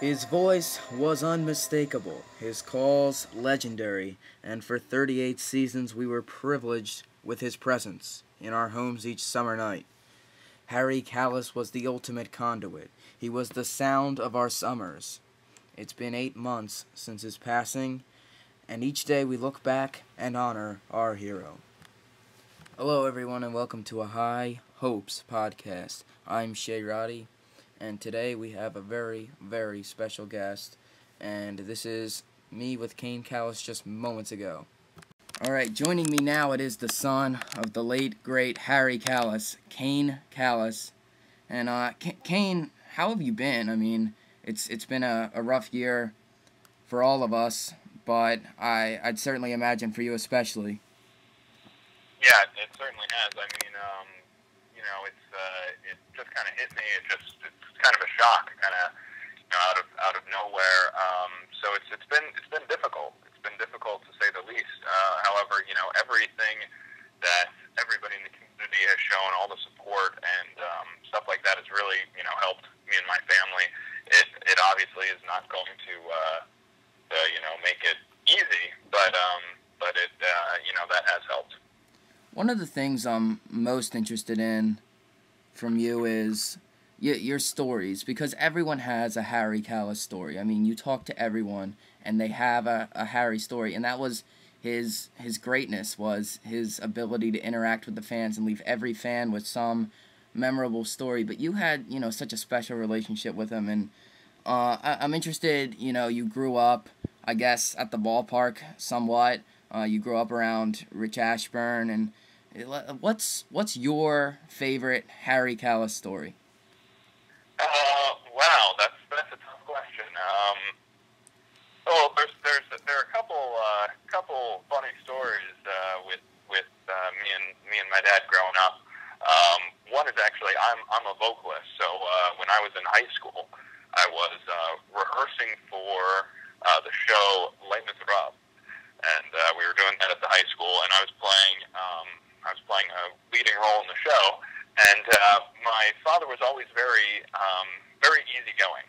His voice was unmistakable, his calls legendary, and for 38 seasons we were privileged with his presence in our homes each summer night. Harry Kalas was the ultimate conduit. He was the sound of our summers. It's been eight months since his passing, and each day we look back and honor our hero. Hello, everyone, and welcome to a High Hopes podcast. I'm Shay Roddy, and today we have a very, very special guest, and this is me with Kane Kalas just moments ago. All right, joining me now, it is the son of the late great Harry Kalas, Kane Kalas, and uh, Kane, how have you been? I mean, it's it's been a, a rough year for all of us, but I I'd certainly imagine for you especially. Yeah, it certainly has. I mean, um, you know, it's uh, it just kind of hit me. It just it's kind of a shock, kind of you know, out of out of nowhere. Um, so it's it's been it's been difficult. It's been difficult to say the least. Uh, however, you know, everything that everybody in the community has shown, all the support and um, stuff like that, has really you know helped me and my family. It it obviously is not going to uh, to, you know make it easy, but um, but it uh, you know that has helped. One of the things I'm most interested in from you is your, stories because everyone has a Harry Kalas story. I mean, you talk to everyone and they have a, a Harry story, and that was his his greatness was his ability to interact with the fans and leave every fan with some memorable story. But you had you know such a special relationship with him, and uh, I, I'm interested. You know, you grew up, I guess, at the ballpark somewhat. Uh, you grew up around Rich Ashburn and What's what's your favorite Harry Kalas story? Uh, wow, that's that's a tough question. Um, oh, there's there's there are a couple uh, couple funny stories uh, with with uh, me and me and my dad growing up. Um, one is actually I'm I'm a vocalist, so uh, when I was in high school, I was uh, rehearsing for uh, the show Les Miserables, and uh, we were doing that at the high school, and I was playing. Um, I was playing a leading role in the show, and uh, my father was always very, um, very easygoing.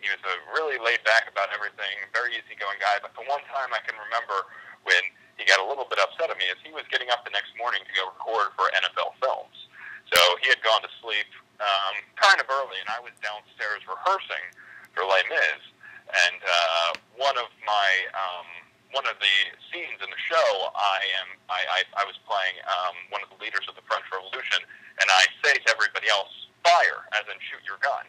He was a really laid back about everything, very easygoing guy. But the one time I can remember when he got a little bit upset at me is he was getting up the next morning to go record for NFL Films. So he had gone to sleep um, kind of early, and I was downstairs rehearsing for Les Mis. And uh, one of my um, one of the scenes in the show, I am I, I, I was playing um, one of the leaders of the French Revolution, and I say to everybody else, "Fire!" as in shoot your gun.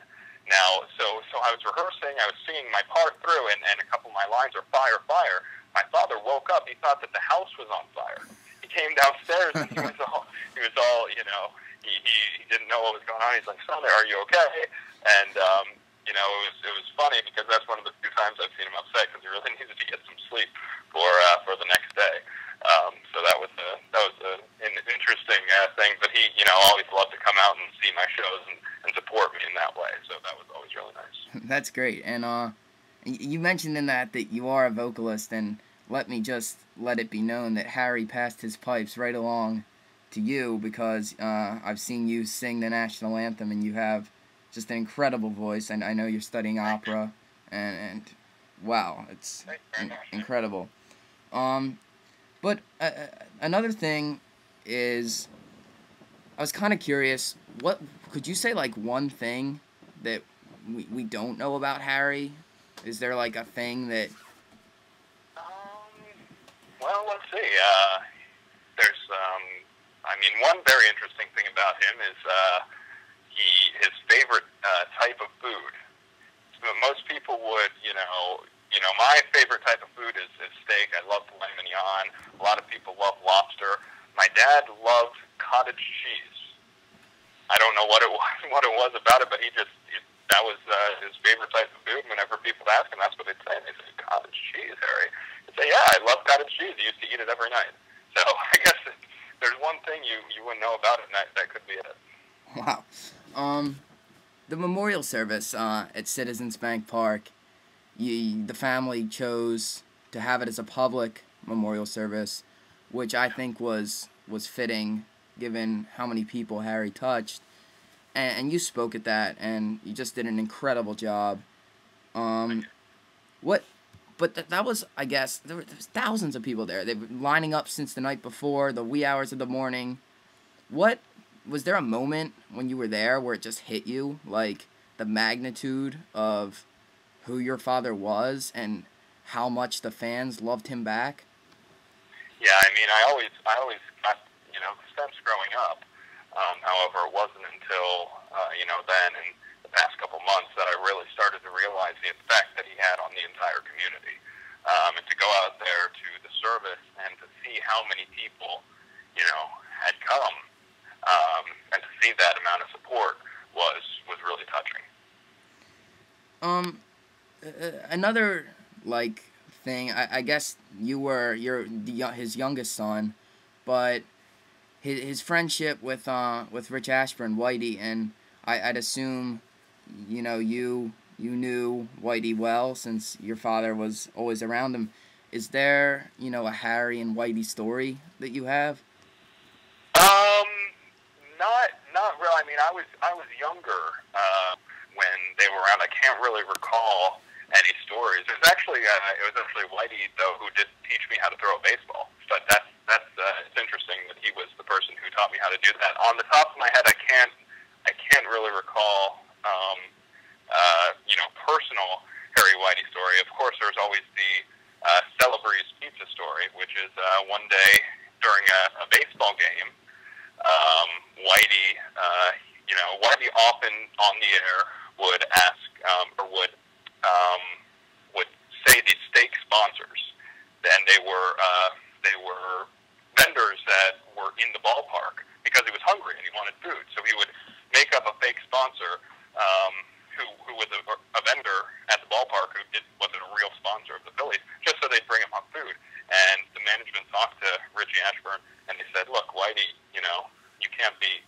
Now, so so I was rehearsing, I was singing my part through, and, and a couple of my lines are "Fire, fire." My father woke up; he thought that the house was on fire. He came downstairs, and he was all he was all you know. He, he, he didn't know what was going on. He's like, "Son, are you okay?" And um, you know, it was it was funny because that's one of the few times I've seen him upset because he really needed to get some sleep for uh, for the next day. Um, so that was a that was a, an interesting uh, thing. But he, you know, always loved to come out and see my shows and, and support me in that way. So that was always really nice. That's great. And uh, you mentioned in that that you are a vocalist, and let me just let it be known that Harry passed his pipes right along to you because uh, I've seen you sing the national anthem, and you have just an incredible voice, and I know you're studying opera, and and wow, it's in, incredible. Um, but uh, uh, another thing is, I was kind of curious. What could you say like one thing that we we don't know about Harry? Is there like a thing that? Um, well, let's see. Uh, there's um, I mean, one very interesting thing about him is. Uh, he his favorite uh, type of food. Most people would, you know, you know, my favorite type of food is, is steak. I love filet mignon. A lot of people love lobster. My dad loved cottage cheese. I don't know what it was, what it was about it, but he just it, that was uh, his favorite type of food. Whenever people ask him, that's what they'd say. They say cottage cheese, Harry. He'd say, Yeah, I love cottage cheese. He used to eat it every night. So I guess there's one thing you you wouldn't know about it, and that, that could be it. Wow. Um, the memorial service uh, at Citizens Bank Park, you, the family chose to have it as a public memorial service, which I think was was fitting given how many people Harry touched. And, and you spoke at that, and you just did an incredible job. Um, what? But th- that was, I guess, there, were, there was thousands of people there. They were lining up since the night before, the wee hours of the morning. What was there a moment when you were there where it just hit you, like the magnitude of who your father was and how much the fans loved him back? Yeah, I mean, I always, I always got, you know, sense growing up. Um, however, it wasn't until, uh, you know, then and the past couple months that I really started to realize the effect that he had on the entire community. Um, and to go out there to the service and to see how many people, you know, had come, um, and to see that amount of support was was really touching. Um, another like thing. I, I guess you were you're the, his youngest son, but his, his friendship with uh with Rich Ashburn, Whitey, and I, I'd assume, you know, you you knew Whitey well since your father was always around him. Is there you know a Harry and Whitey story that you have? Um, not not really. I mean, I was I was younger uh, when they were around. I can't really recall any stories. It was actually uh, it was actually Whitey though who did teach me how to throw a baseball. But that's that's uh, it's interesting that he was the person who taught me how to do that. On the top of my head, I can't I can't really recall um, uh, you know personal Harry Whitey story. Of course, there's always the uh, Celebre's Pizza story, which is uh, one day during a, a baseball game, um, Whitey uh, you know Whitey often on the air would ask um, or would um, would say these steak sponsors, and they were uh, they were vendors that were in the ballpark because he was hungry and he wanted food. So he would make up a fake sponsor um, who who was a, a vendor at the ballpark who did, wasn't a real sponsor of the Phillies, just so they'd bring him up food. And the management talked to Richie Ashburn and they said, "Look, Whitey, you know, you can't be,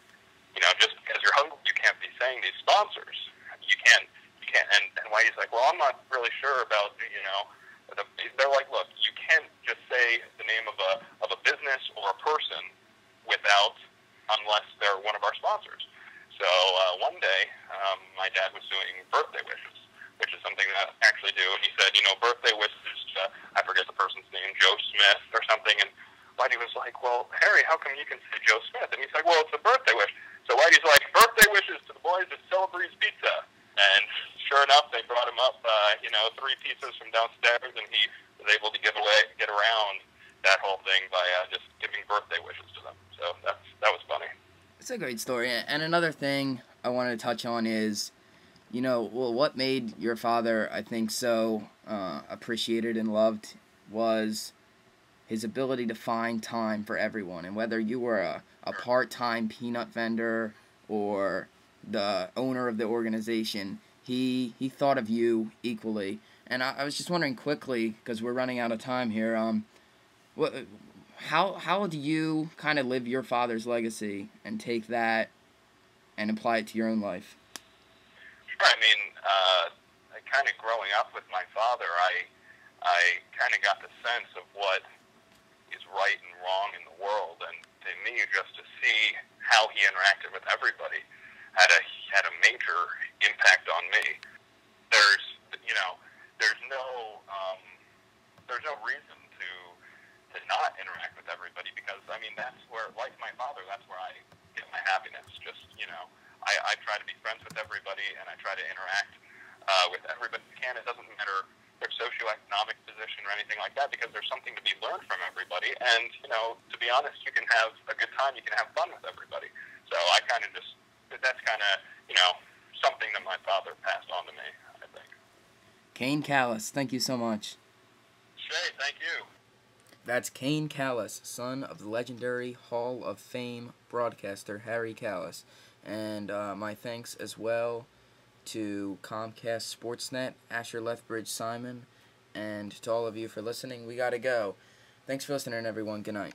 you know, just because you're hungry, you can't be saying these sponsors. You can't." can't. And, and Whitey's like, well, I'm not really sure about, you know, the, they're like, look, you can't just say the name of a of a business or a person without, unless they're one of our sponsors. So uh, one day, um, my dad was doing birthday wishes, which is something that I actually do. And he said, you know, birthday wishes to, I forget the person's name, Joe Smith or something. And Whitey was like, well, Harry, how come you can say Joe Smith? And he's like, well, it's a birthday wish. So Whitey's like, birthday wishes to the boys at Celebre's Pizza. And sure enough, they brought him up, uh, you know, three pieces from downstairs, and he was able to get away, get around that whole thing by uh, just giving birthday wishes to them. So that's. It's a great story. And another thing I wanted to touch on is, you know, well, what made your father, I think, so uh, appreciated and loved was his ability to find time for everyone. And whether you were a, a part time peanut vendor or the owner of the organization, he he thought of you equally. And I, I was just wondering quickly because we're running out of time here. Um, what how how do you kind of live your father's legacy and take that and apply it to your own life? I mean, uh, kind of growing up with my father, I I kind of got the sense of what is right and wrong in the world, and to me, just to see how he interacted with everybody had a had a major impact on me. There's you know there's no um, there's no reason to to not interact with everybody because I mean that's where like my father that's where I get my happiness. Just you know I, I try to be friends with everybody and I try to interact uh, with everybody I can. It doesn't matter their socioeconomic position or anything like that because there's something to be learned from everybody. And you know to be honest, you can have a good time, you can have fun with everybody. So I kind of just that's kind of you know something that my father passed on to me. I think. Kane Kalas, thank you so much. Shay, thank you. That's Kane Kalas, son of the legendary Hall of Fame broadcaster Harry Kalas. And uh, my thanks as well to Comcast Sportsnet, Asher Lethbridge Simon, and to all of you for listening. We got to go. Thanks for listening, everyone. Good night.